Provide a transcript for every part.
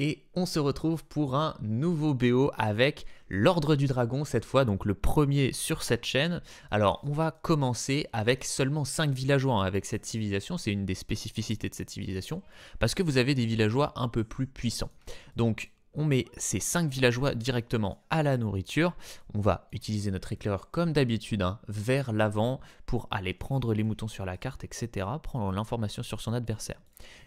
et on se retrouve pour un nouveau BO avec l'Ordre du Dragon cette fois, donc le premier sur cette chaîne. Alors on va commencer avec seulement 5 villageois hein, avec cette civilisation, c'est une des spécificités de cette civilisation, parce que vous avez des villageois un peu plus puissants. Donc on met ces 5 villageois directement à la nourriture. On va utiliser notre éclaireur comme d'habitude hein, vers l'avant pour aller prendre les moutons sur la carte, etc. Prendre l'information sur son adversaire.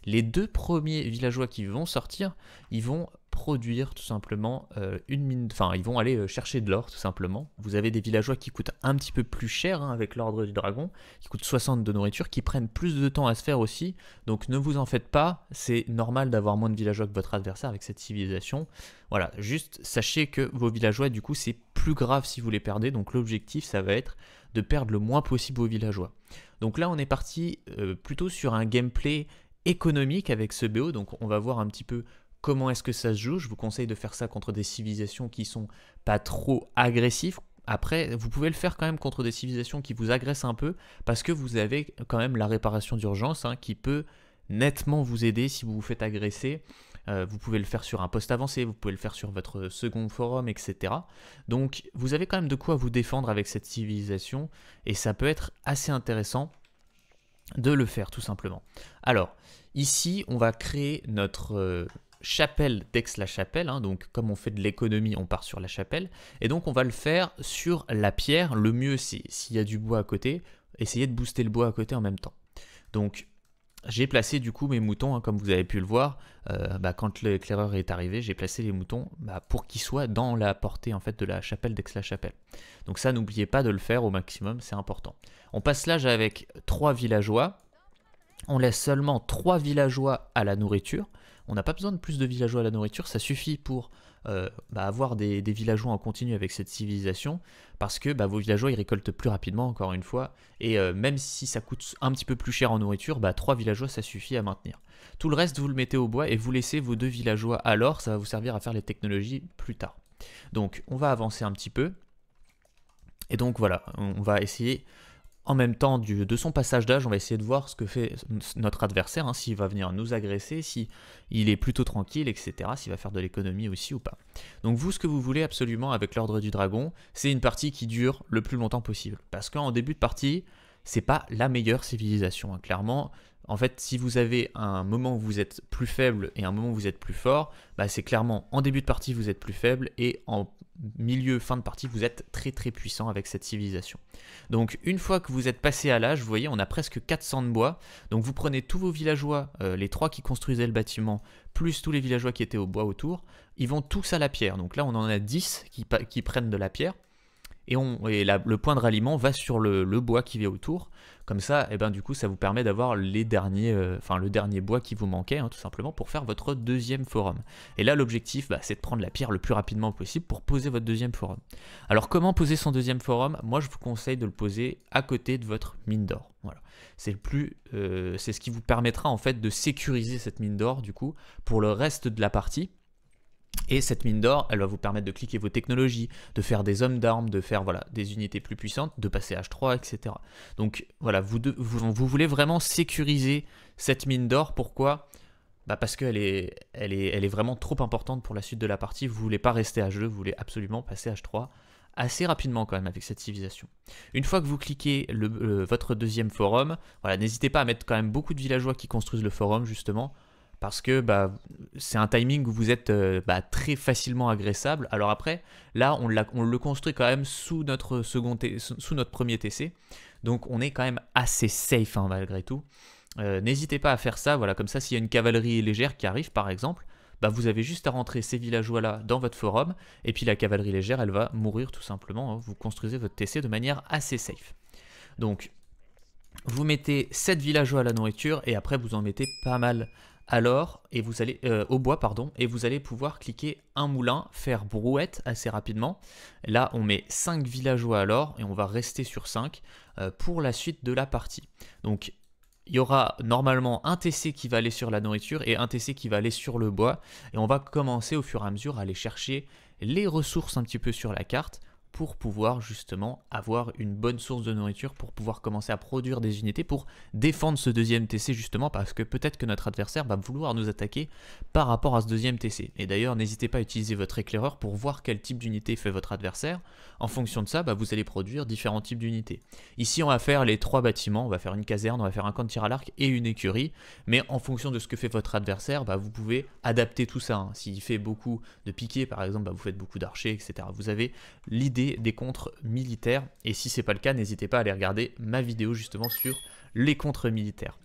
Les deux premiers villageois qui vont sortir, ils vont produire tout simplement euh, une mine, enfin ils vont aller euh, chercher de l'or tout simplement. Vous avez des villageois qui coûtent un petit peu plus cher hein, avec l'ordre du dragon, qui coûtent 60 de nourriture, qui prennent plus de temps à se faire aussi, donc ne vous en faites pas, c'est normal d'avoir moins de villageois que votre adversaire avec cette civilisation. Voilà, juste sachez que vos villageois du coup c'est plus grave si vous les perdez, donc l'objectif ça va être de perdre le moins possible vos villageois. Donc là on est parti euh, plutôt sur un gameplay économique avec ce BO, donc on va voir un petit peu comment est-ce que ça se joue. Je vous conseille de faire ça contre des civilisations qui sont pas trop agressives. Après, vous pouvez le faire quand même contre des civilisations qui vous agressent un peu, parce que vous avez quand même la réparation d'urgence hein, qui peut nettement vous aider si vous vous faites agresser. Euh, vous pouvez le faire sur un poste avancé, vous pouvez le faire sur votre second forum, etc. Donc vous avez quand même de quoi vous défendre avec cette civilisation, et ça peut être assez intéressant de le faire tout simplement. Alors, ici, on va créer notre euh, chapelle d'Aix-la-Chapelle, hein, donc comme on fait de l'économie, on part sur la chapelle, et donc on va le faire sur la pierre, le mieux c'est s'il y a du bois à côté, essayez de booster le bois à côté en même temps. Donc j'ai placé du coup mes moutons, hein, comme vous avez pu le voir, euh, bah, quand l'éclaireur est arrivé, j'ai placé les moutons bah, pour qu'ils soient dans la portée en fait de la chapelle d'Aix-la-Chapelle. Donc ça, n'oubliez pas de le faire au maximum, c'est important. On passe l'âge avec trois villageois. On laisse seulement trois villageois à la nourriture. On n'a pas besoin de plus de villageois à la nourriture, ça suffit pour euh, bah, avoir des, villageois en continu avec cette civilisation, parce que bah, vos villageois ils récoltent plus rapidement, encore une fois, et euh, même si ça coûte un petit peu plus cher en nourriture, bah, 3 villageois ça suffit à maintenir. Tout le reste vous le mettez au bois et vous laissez vos deux villageois alors, ça va vous servir à faire les technologies plus tard. Donc on va avancer un petit peu, et donc voilà, on va essayer en même temps de son passage d'âge, on va essayer de voir ce que fait notre adversaire, hein, s'il va venir nous agresser, s'il est plutôt tranquille, etc., s'il va faire de l'économie aussi ou pas. Donc vous, ce que vous voulez absolument avec l'ordre du dragon, c'est une partie qui dure le plus longtemps possible. Parce qu'en début de partie, c'est pas la meilleure civilisation. Hein. Clairement, en fait, si vous avez un moment où vous êtes plus faible et un moment où vous êtes plus fort, bah c'est clairement en début de partie vous êtes plus faible et en milieu, fin de partie, vous êtes très très puissant avec cette civilisation. Donc une fois que vous êtes passé à l'âge, vous voyez, on a presque 400 de bois. Donc vous prenez tous vos villageois, euh, les trois qui construisaient le bâtiment, plus tous les villageois qui étaient au bois autour, ils vont tous à la pierre. Donc là on en a 10 qui, qui prennent de la pierre et, on, le point de ralliement va sur le, bois qui vient autour. Comme ça, et eh ben, du coup, ça vous permet d'avoir les derniers, euh, le dernier bois qui vous manquait, hein, tout simplement, pour faire votre deuxième forum. Et là, l'objectif, bah, c'est de prendre la pierre le plus rapidement possible pour poser votre deuxième forum. Alors, comment poser son deuxième forum? Moi, je vous conseille de le poser à côté de votre mine d'or. Voilà. C'est le plus, euh, c'est ce qui vous permettra en fait de sécuriser cette mine d'or, du coup, pour le reste de la partie et cette mine d'or, elle va vous permettre de cliquer vos technologies, de faire des hommes d'armes, de faire voilà, des unités plus puissantes, de passer H3, etc. Donc voilà, vous, vous, voulez vraiment sécuriser cette mine d'or. Pourquoi? Bah Parce qu'elle est, vraiment trop importante pour la suite de la partie. Vous voulez pas rester H2, vous voulez absolument passer H3 assez rapidement quand même avec cette civilisation. Une fois que vous cliquez votre deuxième forum, n'hésitez pas à mettre quand même beaucoup de villageois qui construisent le forum justement parce que bah, c'est un timing où vous êtes euh, bah, très facilement agressable. Alors après, là, on, le construit quand même sous notre, second sous notre premier TC, donc on est quand même assez safe hein, malgré tout. Euh, n'hésitez pas à faire ça, voilà, comme ça, s'il y a une cavalerie légère qui arrive, par exemple, bah, vous avez juste à rentrer ces villageois-là dans votre forum, et puis la cavalerie légère, elle va mourir tout simplement. Hein. vous construisez votre TC de manière assez safe. Donc, vous mettez 7 villageois à la nourriture, et après vous en mettez pas mal alors, et vous allez euh, au bois, pardon, et vous allez pouvoir cliquer un moulin, faire brouette assez rapidement. Là, on met 5 villageois alors, et on va rester sur 5 euh, pour la suite de la partie. Donc, il y aura normalement un TC qui va aller sur la nourriture et un TC qui va aller sur le bois. Et on va commencer au fur et à mesure à aller chercher les ressources un petit peu sur la carte pour pouvoir justement avoir une bonne source de nourriture, pour pouvoir commencer à produire des unités, pour défendre ce deuxième TC justement, parce que peut-être que notre adversaire va vouloir nous attaquer par rapport à ce deuxième TC. Et d'ailleurs, n'hésitez pas à utiliser votre éclaireur pour voir quel type d'unité fait votre adversaire. En fonction de ça, bah, vous allez produire différents types d'unités. Ici, on va faire les trois bâtiments, on va faire une caserne, on va faire un camp de tir à l'arc et une écurie, mais en fonction de ce que fait votre adversaire, bah, vous pouvez adapter tout ça. Hein. S'il fait beaucoup de piquets, par exemple, bah, vous faites beaucoup d'archers, etc. Vous avez l'idée des contres militaires, et si c'est pas le cas, n'hésitez pas à aller regarder ma vidéo justement sur les contres militaires.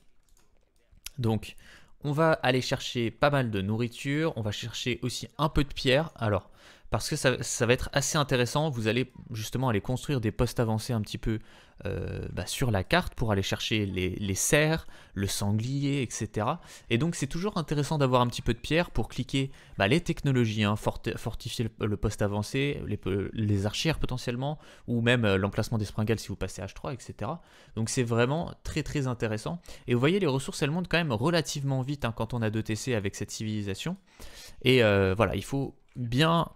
Donc, on va aller chercher pas mal de nourriture, on va chercher aussi un peu de pierre. Alors, parce que ça, va être assez intéressant. Vous allez justement aller construire des postes avancés un petit peu euh, bah, sur la carte pour aller chercher les, les cerfs, le sanglier, etc. Et donc c'est toujours intéressant d'avoir un petit peu de pierre pour cliquer bah, les technologies, hein, fortifier le, poste avancé, les, les archères potentiellement, ou même euh, l'emplacement des springales si vous passez H3, etc. Donc c'est vraiment très très intéressant. Et vous voyez les ressources elles montent quand même relativement vite hein, quand on a 2 TC avec cette civilisation. Et euh, voilà, il faut bien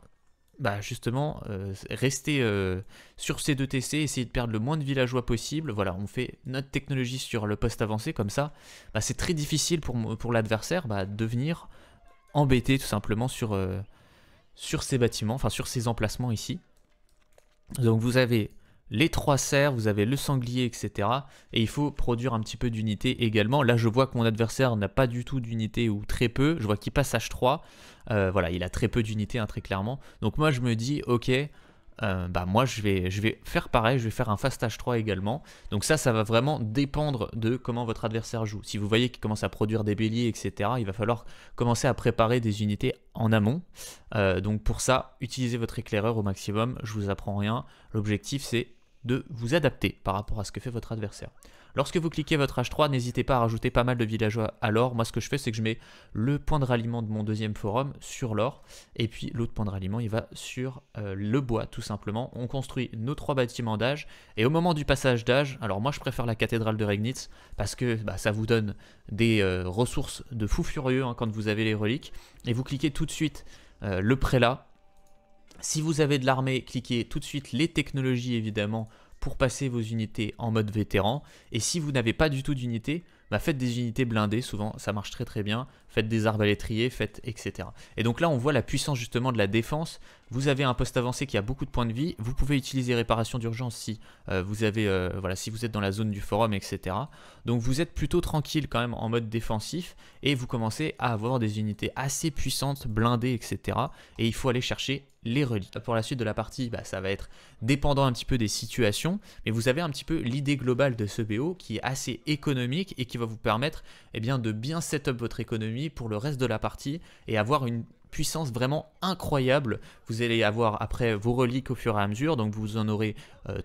bah justement, euh, rester euh, sur ces deux TC, essayer de perdre le moins de villageois possible. Voilà, on fait notre technologie sur le poste avancé, comme ça, bah, c'est très difficile pour, l'adversaire bah, de venir embêter tout simplement sur, euh, sur ces bâtiments, enfin sur ces emplacements ici. Donc vous avez les trois cerfs, vous avez le sanglier, etc. Et il faut produire un petit peu d'unité également. Là, je vois que mon adversaire n'a pas du tout d'unité ou très peu. Je vois qu'il passe H3. Euh, voilà, il a très peu d'unité, hein, très clairement. Donc moi, je me dis, ok, euh, bah moi je vais, faire pareil, je vais faire un fast H3 également. Donc ça, ça va vraiment dépendre de comment votre adversaire joue. Si vous voyez qu'il commence à produire des béliers, etc., il va falloir commencer à préparer des unités en amont. Euh, donc pour ça, utilisez votre éclaireur au maximum, je vous apprends rien. L'objectif c'est de vous adapter par rapport à ce que fait votre adversaire. Lorsque vous cliquez votre H3, n'hésitez pas à rajouter pas mal de villageois à l'or. Moi, ce que je fais, c'est que je mets le point de ralliement de mon deuxième forum sur l'or. Et puis, l'autre point de ralliement, il va sur euh, le bois, tout simplement. On construit nos trois bâtiments d'âge. Et au moment du passage d'âge, alors moi, je préfère la cathédrale de Regnitz parce que bah, ça vous donne des euh, ressources de fou furieux hein, quand vous avez les reliques. Et vous cliquez tout de suite euh, le prélat si vous avez de l'armée, cliquez tout de suite les technologies évidemment pour passer vos unités en mode vétéran. Et si vous n'avez pas du tout d'unité, bah faites des unités blindées, souvent ça marche très très bien. Faites des arbalétriers, faites etc. Et donc là on voit la puissance justement de la défense. Vous avez un poste avancé qui a beaucoup de points de vie. Vous pouvez utiliser réparation d'urgence si euh, euh, voilà si vous êtes dans la zone du forum etc. Donc vous êtes plutôt tranquille quand même en mode défensif et vous commencez à avoir des unités assez puissantes, blindées etc. Et il faut aller chercher les reliques. Pour la suite de la partie, bah, ça va être dépendant un petit peu des situations, mais vous avez un petit peu l'idée globale de ce BO qui est assez économique et qui va vous permettre eh bien, de bien setup votre économie pour le reste de la partie et avoir une puissance vraiment incroyable. Vous allez avoir après vos reliques au fur et à mesure, donc vous en aurez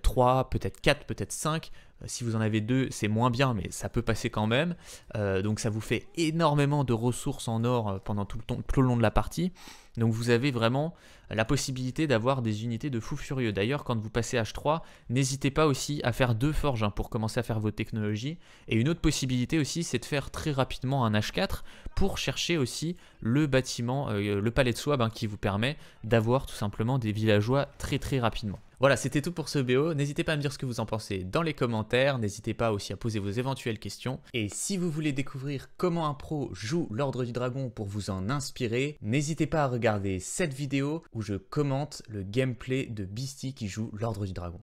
3, euh, peut-être 4, peut-être 5. Euh, si vous en avez deux, c'est moins bien, mais ça peut passer quand même. Euh, donc ça vous fait énormément de ressources en or pendant tout le, temps, tout le long de la partie. Donc vous avez vraiment la possibilité d'avoir des unités de fou furieux. D'ailleurs, quand vous passez H3, n'hésitez pas aussi à faire deux forges hein, pour commencer à faire vos technologies. Et une autre possibilité aussi, c'est de faire très rapidement un H4 pour chercher aussi le bâtiment, euh, le palais de Swab hein, qui vous permet d'avoir tout simplement des villageois très très rapidement. Voilà, c'était tout pour ce BO. N'hésitez pas à me dire ce que vous en pensez dans les commentaires. N'hésitez pas aussi à poser vos éventuelles questions. Et si vous voulez découvrir comment un pro joue l'Ordre du Dragon pour vous en inspirer, n'hésitez pas à regarder cette vidéo où je commente le gameplay de Beastie qui joue l'Ordre du Dragon.